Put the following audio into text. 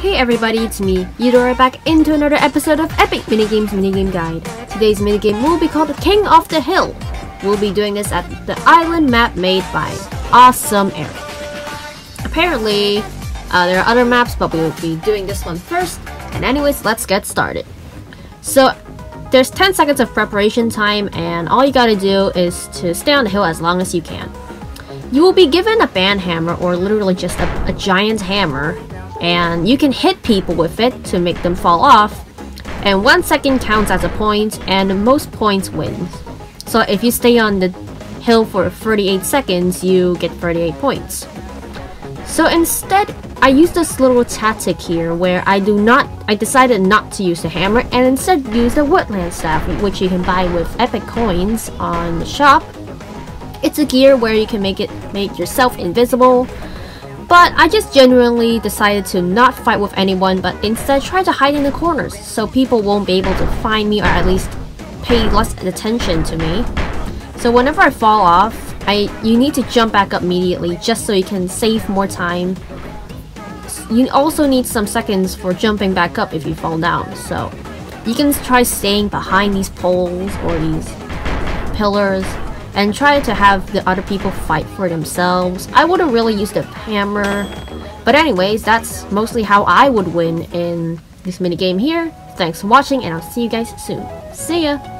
Hey everybody, it's me, Eudora back into another episode of Epic Minigames Minigame Guide. Today's minigame will be called King of the Hill. We'll be doing this at the island map made by Awesome Eric. Apparently, uh, there are other maps, but we will be doing this one first. And anyways, let's get started. So, there's 10 seconds of preparation time, and all you gotta do is to stay on the hill as long as you can. You will be given a ban hammer, or literally just a, a giant hammer, and you can hit people with it to make them fall off. And one second counts as a point and most points wins so if you stay on the hill for 38 seconds you get 38 points. So instead I use this little tactic here where I do not I decided not to use the hammer and instead use the woodland staff which you can buy with epic coins on the shop. It's a gear where you can make it make yourself invisible but I just genuinely decided to not fight with anyone but instead try to hide in the corners so people won't be able to find me or at least pay less attention to me. So whenever I fall off, I you need to jump back up immediately just so you can save more time. You also need some seconds for jumping back up if you fall down, so you can try staying behind these poles or these pillars and try to have the other people fight for themselves. I wouldn't really use the hammer. But anyways, that's mostly how I would win in this minigame here. Thanks for watching and I'll see you guys soon. See ya!